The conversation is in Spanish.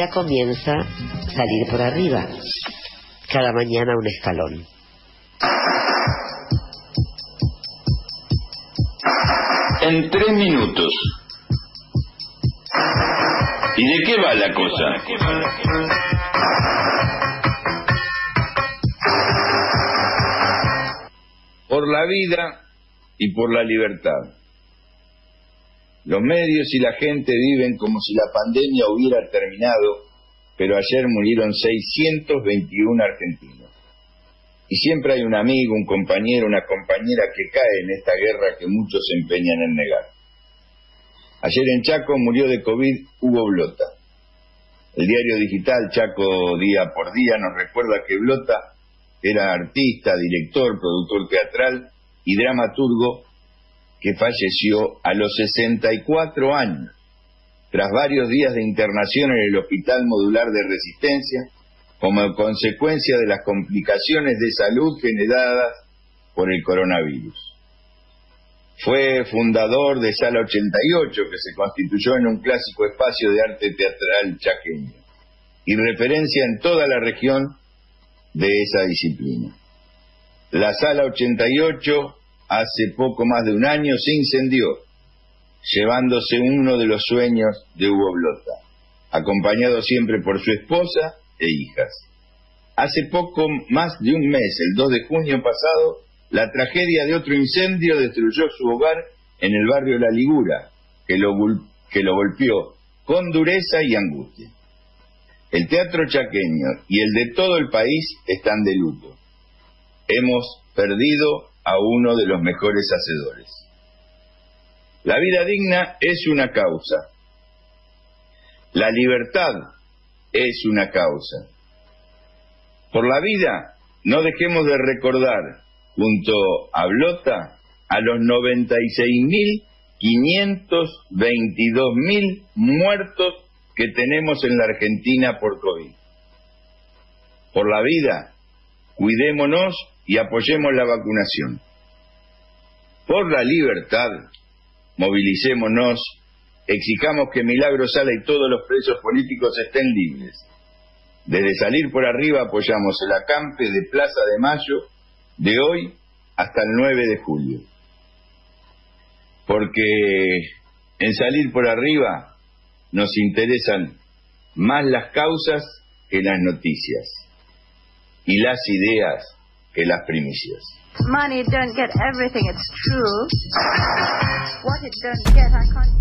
ya comienza salir por arriba, cada mañana un escalón. En tres minutos. ¿Y de qué va la cosa? Por la vida y por la libertad. Los medios y la gente viven como si la pandemia hubiera terminado, pero ayer murieron 621 argentinos. Y siempre hay un amigo, un compañero, una compañera que cae en esta guerra que muchos se empeñan en negar. Ayer en Chaco murió de COVID Hugo Blota. El diario digital Chaco Día por Día nos recuerda que Blota era artista, director, productor teatral y dramaturgo que falleció a los 64 años, tras varios días de internación en el Hospital Modular de Resistencia, como consecuencia de las complicaciones de salud generadas por el coronavirus. Fue fundador de Sala 88, que se constituyó en un clásico espacio de arte teatral chaqueño, y referencia en toda la región de esa disciplina. La Sala 88 hace poco más de un año se incendió, llevándose uno de los sueños de Hugo Blota, acompañado siempre por su esposa e hijas. Hace poco más de un mes, el 2 de junio pasado, la tragedia de otro incendio destruyó su hogar en el barrio La Ligura, que lo, que lo golpeó con dureza y angustia. El teatro chaqueño y el de todo el país están de luto. Hemos perdido a uno de los mejores hacedores. La vida digna es una causa. La libertad es una causa. Por la vida no dejemos de recordar junto a Blota a los 96.522.000 muertos que tenemos en la Argentina por COVID. Por la vida, cuidémonos y apoyemos la vacunación. Por la libertad, movilicémonos, exijamos que Milagro Sala y todos los presos políticos estén libres. Desde salir por arriba apoyamos el acampe de Plaza de Mayo de hoy hasta el 9 de julio. Porque en salir por arriba nos interesan más las causas que las noticias y las ideas que las primicias. Money don't get everything, it's true. What it don't get, I can't.